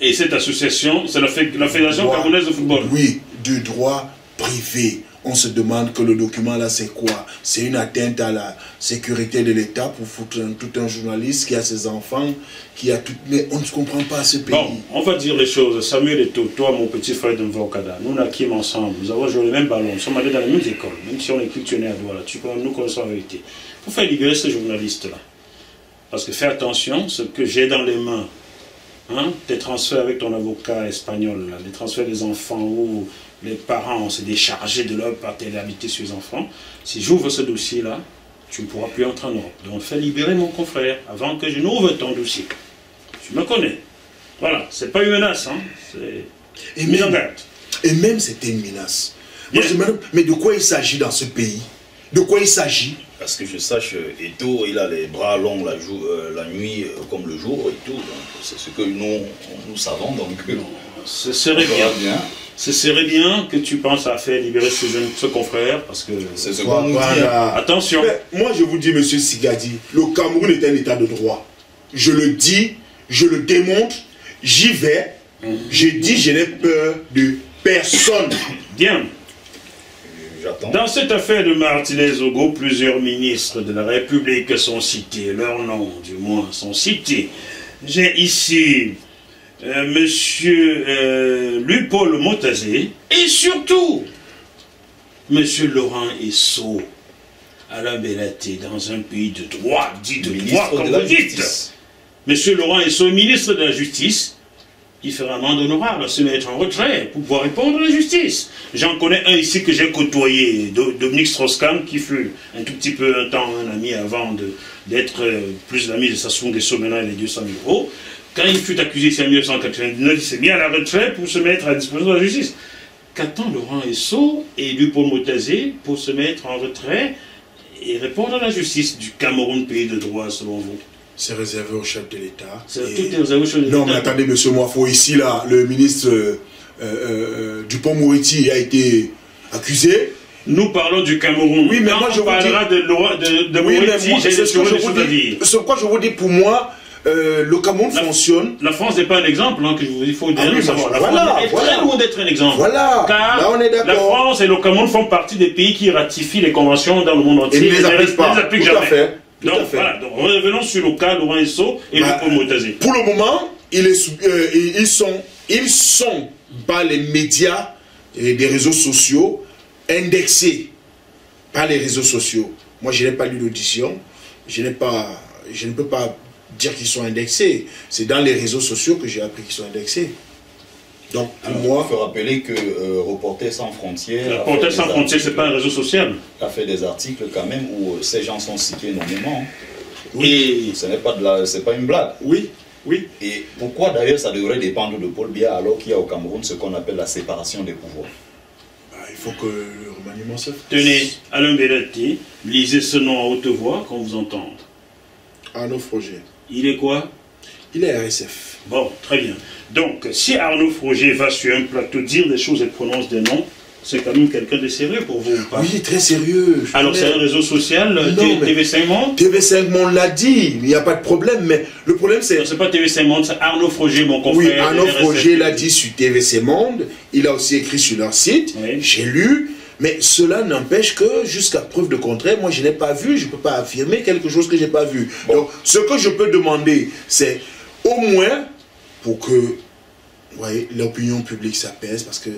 Et cette association, c'est la, Fédération camerounaise de football Oui, de droit privé on se demande que le document là c'est quoi? C'est une atteinte à la sécurité de l'État pour foutre tout un journaliste qui a ses enfants, qui a tout... Mais on ne comprend pas ce pays. Bon, on va dire les choses. Samuel et toi, mon petit frère de Mvokada, nous naquîmes ensemble, nous avons joué le même ballon, nous sommes allés dans la même école, même si on est cultionné à tu vois, nous connaissons la vérité. Faut faire libérer ce journaliste-là. Parce que fais attention, ce que j'ai dans les mains, hein, tes transferts avec ton avocat espagnol, les transferts des enfants ou les parents se décharger de leur paternité sur les enfants, si j'ouvre ce dossier-là, tu ne pourras plus entrer en Europe. Donc fais libérer mon confrère avant que je n'ouvre ton dossier. Tu me connais. Voilà, c'est pas une menace, hein. c'est une mise en garde. Et même c'était une menace. mais de quoi il s'agit dans ce pays? De quoi il s'agit? Parce que je sache, Eto, il a les bras longs la, euh, la nuit euh, comme le jour et tout. C'est ce que nous, nous savons. Donc, ce serait bien. bien ce serait bien que tu penses à faire libérer ce, jeune, ce confrère, parce que... C'est ce qu'on dit. Attention. moi, je vous dis, monsieur Sigadi, le Cameroun est un état de droit. Je le dis, je le démontre, j'y vais. Je dis, je n'ai peur de personne. Bien. Dans cette affaire de Martinez Ogo, plusieurs ministres de la République sont cités, leurs noms du moins sont cités. J'ai ici euh, Monsieur euh, Louis-Paul Montazé et surtout Monsieur Laurent Esso à la Bellaté dans un pays de droit, dit de droit comme vous dites. Monsieur Laurent Esso, ministre de la Justice, il fera un honorable à se mettre en retrait pour pouvoir répondre à la justice. J'en connais un ici que j'ai côtoyé, Dominique Strauss-Kahn, qui fut un tout petit peu un temps un ami avant d'être euh, plus l'ami de Sassou Nguesso, maintenant il est 200 000 euros. Quand il fut accusé en 1999, il s'est mis à la retraite pour se mettre à disposition de la justice. Qu'attend Laurent Esso et Paul Motazé pour se mettre en retrait et répondre à la justice du Cameroun, pays de droit, selon vous? C'est réservé au chef de l'État. C'est réservé au chef de l'État. Non, mais attendez, monsieur Moifo, ici, là, le ministre euh, euh, Dupont-Moretti a été accusé. Nous parlons du Cameroun. Oui, mais moi, je parlera de, de, de oui, Moretti, j'ai des choses à dire. Ce quoi je vous dis, pour moi, euh, le Cameroun fonctionne. La France n'est pas un exemple, hein, que je vous, il faut ah dire. savoir. La voilà, France est très loin d'être un exemple. Voilà. Car Là, on est la France et le Cameroun font partie des pays qui ratifient les conventions dans le monde entier. Et ne les appliquent pas. Les appliquent jamais. À fait. donc, voilà, donc revenons sur le cas Laurent Esso et bah, le Motazé. Pour le moment, il est, euh, ils sont, ils sont par les médias et des réseaux sociaux indexés par les réseaux sociaux. Moi, je n'ai pas lu l'audition, je n'ai pas, je ne peux pas dire qu'ils sont indexés. C'est dans les réseaux sociaux que j'ai appris qu'ils sont indexés. Donc, pour moi. Il faut rappeler que euh, Reporters sans frontières. Reporters sans frontières, c'est pas un réseau social. A fait des articles quand même où euh, ces gens sont cités énormément. Oui. Et ce n'est pas, de la, pas une blague. Oui. Oui. Et pourquoi d'ailleurs ça devrait dépendre de Paul Biya alors qu'il y a au Cameroun ce qu'on appelle la séparation des pouvoirs? Bah, Il faut que le remaniement se fasse. Tenez, Alain Belletti, lisez ce nom à haute voix qu'on vous entende. Arnaud Froger. Il est quoi? Il est RSF. Bon, très bien. Donc, si Arnaud Froger va sur un plateau dire des choses et prononce des noms, c'est quand même quelqu'un de sérieux pour vous pas? Oui, très sérieux. Alors c'est un réseau social, TV5 Monde? TV5 Monde l'a dit, il n'y a pas de problème, mais le problème c'est... C'est pas TV5 Monde, c'est Arnaud Froger, mon confrère. Oui, Arnaud Froger l'a dit sur TV5 Monde, il a aussi écrit sur leur site, j'ai lu, mais cela n'empêche que, jusqu'à preuve de contraire, moi je n'ai pas vu, je ne peux pas affirmer quelque chose que je n'ai pas vu. Donc, ce que je peux demander, c'est au moins pour que l'opinion publique s'apaise, parce que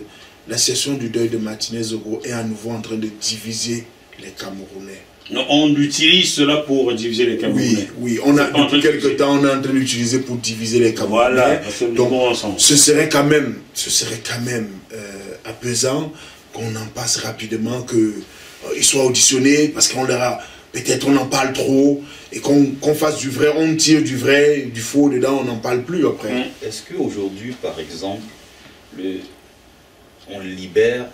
la session du deuil de Martinez Ogo est à nouveau en train de diviser les Camerounais. Non, on utilise cela pour diviser les Camerounais. Oui, oui. On a, depuis quelque temps, on est en train d'utiliser pour diviser les Camerounais. Voilà, Donc, ce serait quand même, ce serait quand même euh, apaisant qu'on en passe rapidement, qu'ils euh, soient auditionnés, parce qu'on leur a, peut-être on en parle trop, et qu'on fasse du vrai, on tire du vrai, du faux dedans, on n'en parle plus après. Hum. Est-ce qu'aujourd'hui, par exemple, le, on libère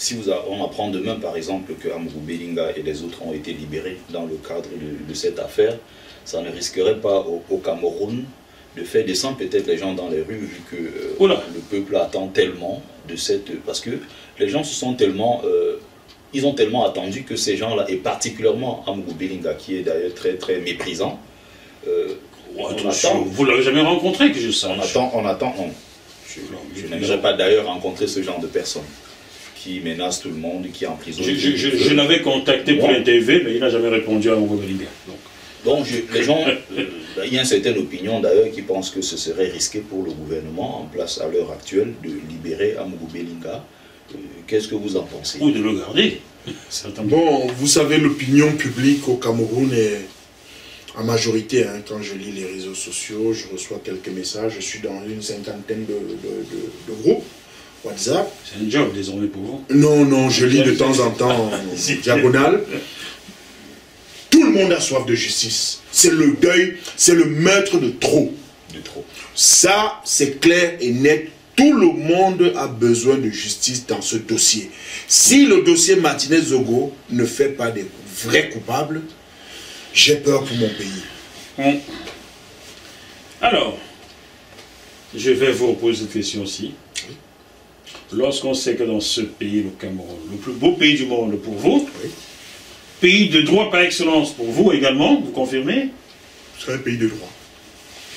si vous on apprend demain, par exemple, que Amourou Belinga et les autres ont été libérés dans le cadre de, cette affaire, ça ne risquerait pas au, Cameroun de faire descendre peut-être les gens dans les rues, vu que euh, le peuple attend tellement de cette... Parce que les gens se sont tellement... Euh, ils ont tellement attendu que ces gens-là, et particulièrement Amourou Belinga, qui est d'ailleurs très très méprisant, euh, on attend, vous l'avez jamais rencontré que je sache. On attend, on attend. je, je n'aimerais pas d'ailleurs rencontrer ce genre de personnes qui menace tout le monde, qui emprisonne. Je, je, je, l'avais contacté pour l'interview, mais il n'a jamais répondu à mon Belinga. Donc, donc les gens, euh, il y a une certaine opinion d'ailleurs qui pense que ce serait risqué pour le gouvernement en place à l'heure actuelle de libérer Amougou Belinga. Qu'est-ce que vous en pensez? Ou de le garder. Bon, vous savez, l'opinion publique au Cameroun est en majorité, hein, quand je lis les réseaux sociaux, je reçois quelques messages, je suis dans une cinquantaine de, de, de groupes. WhatsApp. C'est un job désormais pour vous? Non, non, je lis de temps en temps en diagonale. Tout le monde a soif de justice. C'est le deuil, c'est le maître de trop. De trop. Ça, c'est clair et net. Tout le monde a besoin de justice dans ce dossier. Si le dossier Martinez-Zogo ne fait pas des vrais coupables, j'ai peur pour mon pays. Alors, je vais vous reposer cette question aussi lorsqu'on sait que dans ce pays, le Cameroun, le plus beau pays du monde pour vous, pays de droit par excellence pour vous également, vous confirmez? C'est un pays de droit.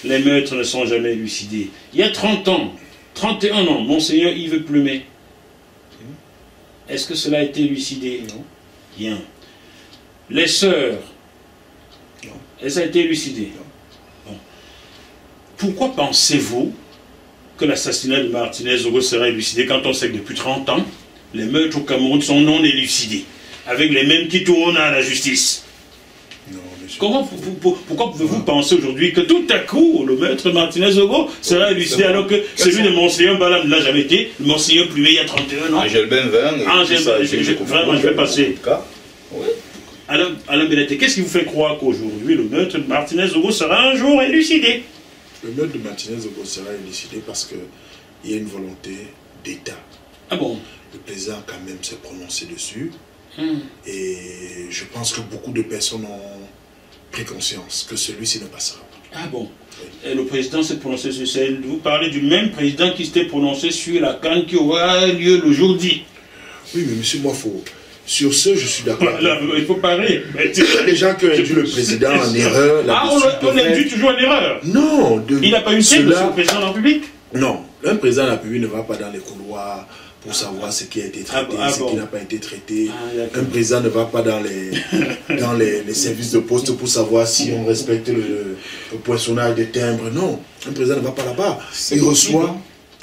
Les meurtres ne sont jamais élucidés. Il y a 30 ans, 31 ans, Monseigneur Yves Plumet, est-ce que cela a été élucidé? Non. Bien. Les sœurs, non. Est-ce que ça a été élucidé? Non. Pourquoi pensez-vous que l'assassinat de Martinez sera élucidé quand on sait que depuis 30 ans, les meurtres au Cameroun sont non élucidés, avec les mêmes qui tournent à la justice? Comment, pourquoi pouvez-vous penser aujourd'hui que tout à coup, le maître Martinez Ogo sera élucidé alors que celui de Monseigneur Balam ne l'a jamais été, le Monseigneur Plumet il y a 31 ans? Angèle Benvin. Angèle vraiment, je vais passer. Alain, Alain qu'est-ce qui vous fait croire qu'aujourd'hui, le maître Martinez Ogo sera un jour élucidé? Le de Martinez sera élucidé parce qu'il y a une volonté d'État. Ah bon? Le président quand même s'est prononcé dessus. Hmm. Et je pense que beaucoup de personnes ont pris conscience que celui-ci ne passera pas. Ah bon? Et le président s'est prononcé sur ça. Vous parlez du même président qui s'était prononcé sur la canne qui aura lieu le jour dit. Oui, mais monsieur Moifo, sur ce, je suis d'accord. il faut parler. Les gens qui ont induit le président en erreur. Ah, on, on induit toujours en erreur Non. il n'a pas une tête, le président de la République? Non. Un président de la République ne va pas dans les couloirs pour savoir ce qui a été traité, ah, ah ce qui n'a pas été traité. Ah, un président ne va pas dans les, dans les, services de poste pour savoir si on respecte le, le poinçonnage des timbres. Non. Un président ne va pas là-bas. Il reçoit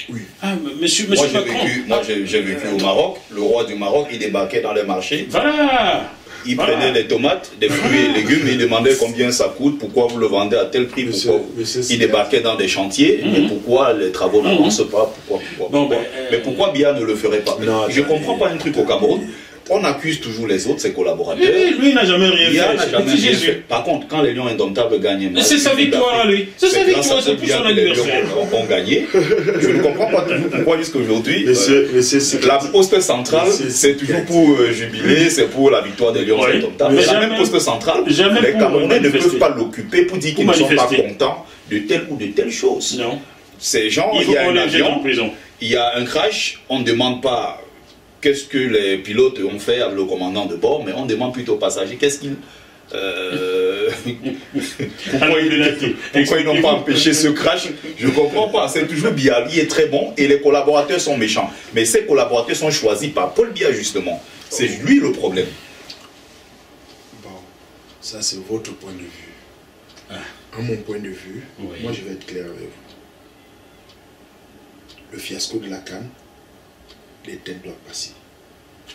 oui. Ah, monsieur, moi, j'ai vécu, moi, j'ai vécu au Maroc. Le roi du Maroc, il débarquait dans les marchés. Voilà. Il prenait des tomates, des fruits et légumes, et il demandait combien ça coûte, pourquoi vous le vendez à tel prix, pourquoi il débarquait dans des chantiers, et mhm. pourquoi les travaux n'avancent pas, pourquoi, pourquoi, ben, Mais pourquoi Bia ne le ferait pas? Je ne comprends pas un truc au Cameroun on accuse toujours les autres, ses collaborateurs. Lui, lui n'a jamais rien fait. Jamais rien fait. Par contre, quand les Lions Indomptables gagnent, c'est sa victoire, lui. C'est sa victoire, c'est pour son anniversaire. Ont, ont gagné. Je ne comprends pas toujours pourquoi jusqu'aujourd'hui, euh, la poste centrale, c'est toujours pour euh, jubiler, c'est pour la victoire des Lions Indomptables. Mais la même poste centrale, les Camerounais ne peuvent pas l'occuper pour dire qu'ils ne sont pas contents de telle ou de telle chose. Non. Ces gens, il y a un avion, il y a un crash, on ne demande pas qu'est-ce que les pilotes ont fait avec le commandant de bord, mais on demande plutôt aux passagers qu'est-ce qu'ils. Euh, pourquoi, ils, n'ont pas empêché ce crash Je ne comprends pas. C'est toujours Biya. Il est très bon et les collaborateurs sont méchants. Mais ces collaborateurs sont choisis par Paul Biya, justement. C'est lui le problème. Bon, ça c'est votre point de vue. Ah. À mon point de vue, moi je vais être clair avec vous. Le fiasco de la Cannes, les têtes doivent passer.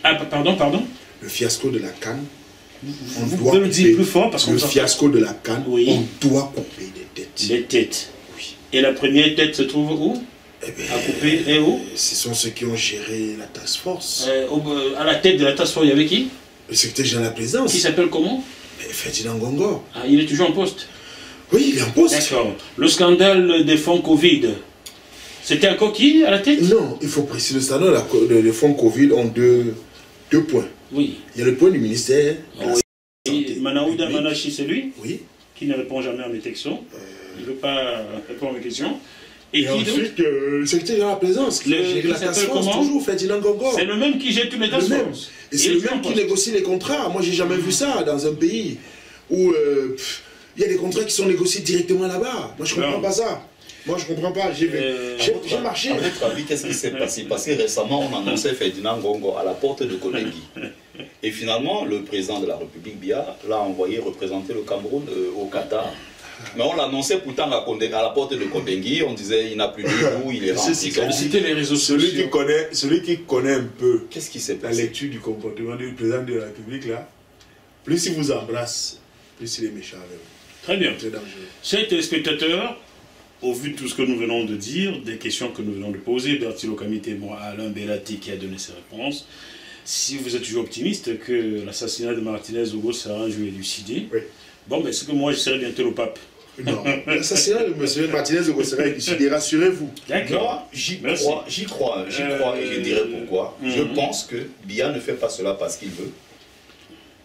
Ah, pardon, pardon? Le fiasco de la canne, on vous doit pouvez le dire plus fort parce que Le fiasco de la canne, on doit couper des têtes. Les têtes. Oui. Et la première tête se trouve où? Eh bien, à couper et où? Ce sont ceux qui ont géré la task force. Euh, à la tête de la task force, il y avait qui? Le secrétaire général de la présidence. Qui s'appelle comment? Ferdinand Gongo. Ah, il est toujours en poste Oui, il est en poste. D'accord. Le scandale des fonds Covid C'était un coquille à la tête? Non, il faut préciser le la, les fonds Covid ont deux, deux points. Oui. Il y a le point du ministère. Oui. Manaouda Manachi, c'est lui Oui. Qui ne répond jamais à mes textos. Il ne veut pas répondre à mes questions. Et, et ensuite, euh, le secrétaire de la plaisance, qui le, la toujours, Ferdinand Gongor. C'est le même qui gère tous les. Et c'est le même qui négocie les contrats. Moi, j'ai jamais vu ça dans un pays où euh, il y a des contrats qui sont négociés directement là-bas. Moi, je ne comprends pas ça. Moi, je ne comprends pas. J'ai euh, marché. À votre avis, qu'est-ce qui s'est passé? Parce que récemment, on annonçait Ferdinand Gongo à la porte de Konegi. Et finalement, le président de la République, Bia, l'a envoyé représenter le Cameroun euh, au Qatar. Mais on l'annonçait pourtant à, à, la porte de Kondengui, on disait il n'a plus de goût, il est rentré. C'était les réseaux sociaux. Celui qui connaît, celui qui connaît un peu Qu'est-ce qui s'est la lecture du comportement du président de la République, là, plus il vous embrasse, plus il est méchant. Très bien. Très dangereux. Chers téléspectateurs, au vu de tout ce que nous venons de dire, des questions que nous venons de poser, Bertilo Kamite et moi, Alain Bellati qui a donné ses réponses, si vous êtes toujours optimiste que l'assassinat de Martinez Hugo sera un jour élucidé, oui. bon, mais c'est que moi je serai bientôt le pape. Non, l'assassinat de M. Martinez Hugo sera élucidé, rassurez-vous. D'accord. J'y crois, j'y crois, j'y crois et je dirais pourquoi. Je mhm. pense que Bia ne fait pas cela parce qu'il veut,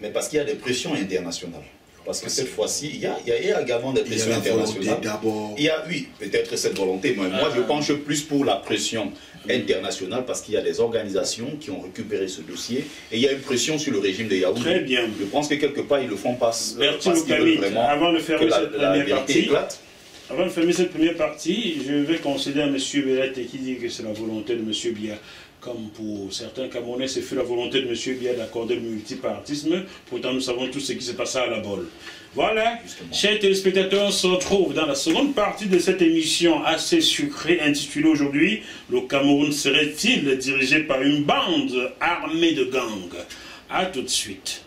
mais parce qu'il y a des pressions internationales. Parce que cette fois-ci, il y, a, il y a également des pressions internationales. Il y a, oui, peut-être cette volonté, mais moi je ah. penche plus pour la pression internationale parce qu'il y a des organisations qui ont récupéré ce dossier et il y a une pression sur le régime de Yaoundé. Très bien. Je pense que quelque part ils le font pas parce qu'ils veulent vraiment avant de fermer cette première partie, Avant de fermer cette première partie, je vais concéder à M. Bellet qui dit que c'est la volonté de M. Bia comme pour certains Camerounais, ce fut la volonté de M. Biya d'accorder le multipartisme. Pourtant, nous savons tout ce qui se passa à la bolle. Voilà, chers téléspectateurs, on se retrouve dans la seconde partie de cette émission assez sucrée intitulée aujourd'hui « Le Cameroun serait-il dirigé par une bande armée de gangs ?» A tout de suite.